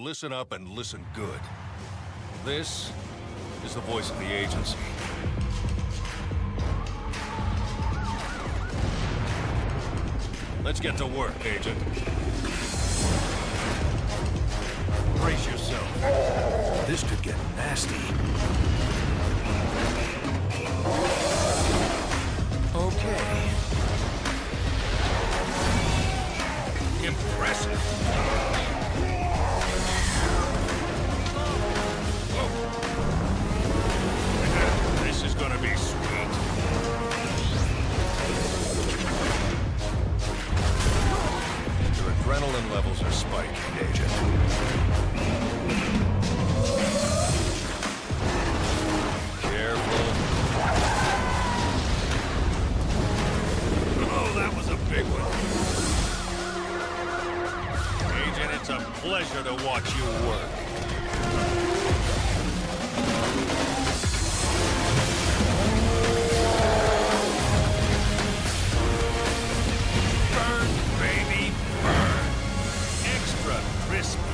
Listen up and listen good. This is the voice of the agency. Let's get to work, Agent. Brace yourself. This could get nasty. Okay. Impressive. Adrenaline levels are spiking, Agent. Careful. Oh, that was a big one. Agent, it's a pleasure to watch you work. this